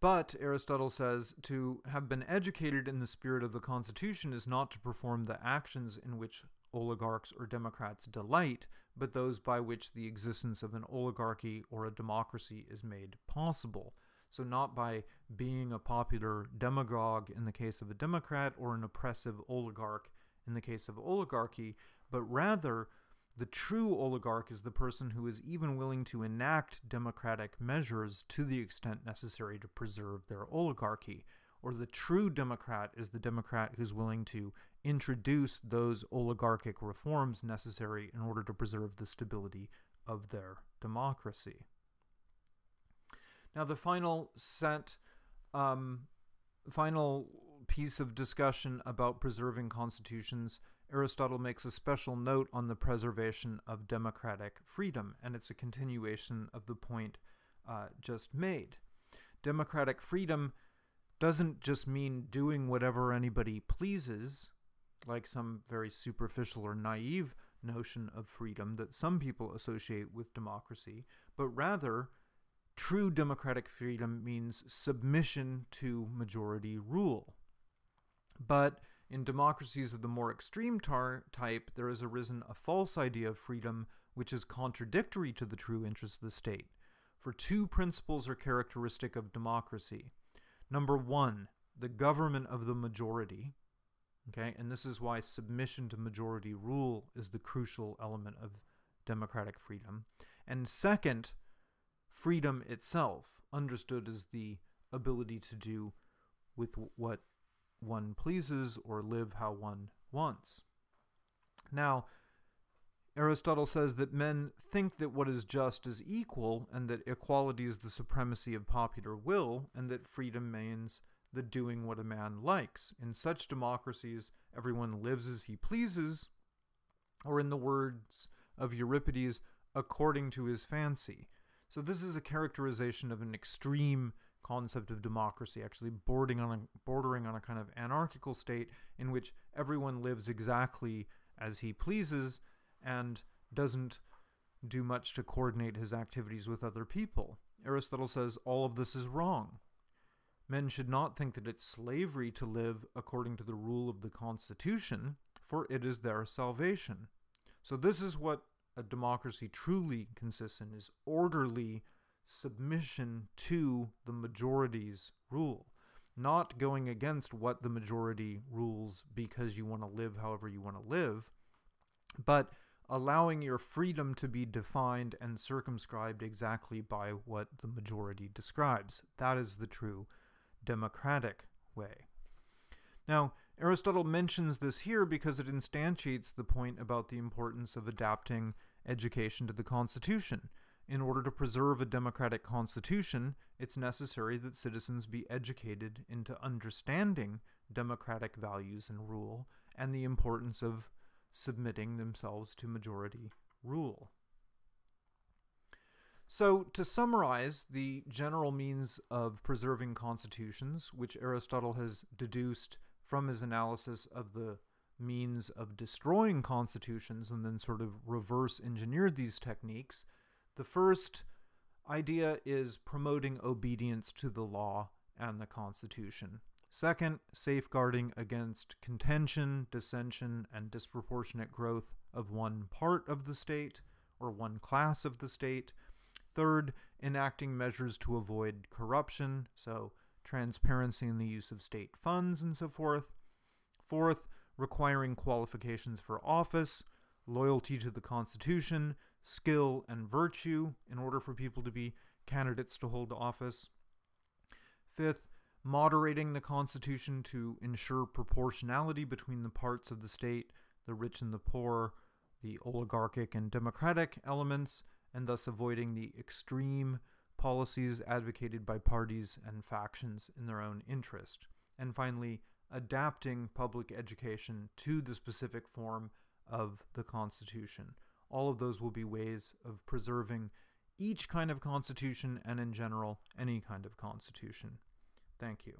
But, Aristotle says, to have been educated in the spirit of the Constitution is not to perform the actions in which oligarchs or democrats delight, but those by which the existence of an oligarchy or a democracy is made possible. So, not by being a popular demagogue in the case of a Democrat or an oppressive oligarch in the case of oligarchy, but rather the true oligarch is the person who is even willing to enact democratic measures to the extent necessary to preserve their oligarchy. Or the true democrat is the democrat who's willing to introduce those oligarchic reforms necessary in order to preserve the stability of their democracy. Now, the final set, um, final piece of discussion about preserving constitutions, Aristotle makes a special note on the preservation of democratic freedom, and it's a continuation of the point uh, just made. Democratic freedom doesn't just mean doing whatever anybody pleases, like some very superficial or naive notion of freedom that some people associate with democracy, but rather True democratic freedom means submission to majority rule. But in democracies of the more extreme type, there has arisen a false idea of freedom which is contradictory to the true interests of the state. For two principles are characteristic of democracy. Number one, the government of the majority. Okay, and this is why submission to majority rule is the crucial element of democratic freedom. And second, freedom itself, understood as the ability to do with what one pleases or live how one wants. Now, Aristotle says that men think that what is just is equal, and that equality is the supremacy of popular will, and that freedom means the doing what a man likes. In such democracies, everyone lives as he pleases, or in the words of Euripides, according to his fancy. So this is a characterization of an extreme concept of democracy, actually bordering on a, bordering on a kind of anarchical state in which everyone lives exactly as he pleases and doesn't do much to coordinate his activities with other people. Aristotle says all of this is wrong. Men should not think that it's slavery to live according to the rule of the Constitution, for it is their salvation. So, this is what a democracy truly consists in is orderly submission to the majority's rule, not going against what the majority rules because you want to live however you want to live, but allowing your freedom to be defined and circumscribed exactly by what the majority describes. That is the true democratic way. Now, Aristotle mentions this here because it instantiates the point about the importance of adapting education to the Constitution. In order to preserve a democratic constitution, it's necessary that citizens be educated into understanding democratic values and rule and the importance of submitting themselves to majority rule. So, to summarize the general means of preserving constitutions, which Aristotle has deduced from his analysis of the means of destroying constitutions and then sort of reverse engineered these techniques. The first idea is promoting obedience to the law and the Constitution. Second, safeguarding against contention, dissension, and disproportionate growth of one part of the state or one class of the state. Third, enacting measures to avoid corruption, so transparency in the use of state funds and so forth. Fourth, requiring qualifications for office, loyalty to the Constitution, skill, and virtue in order for people to be candidates to hold office. Fifth, moderating the Constitution to ensure proportionality between the parts of the state, the rich and the poor, the oligarchic and democratic elements, and thus avoiding the extreme policies advocated by parties and factions in their own interest. And finally, adapting public education to the specific form of the Constitution. All of those will be ways of preserving each kind of constitution and, in general, any kind of constitution. Thank you.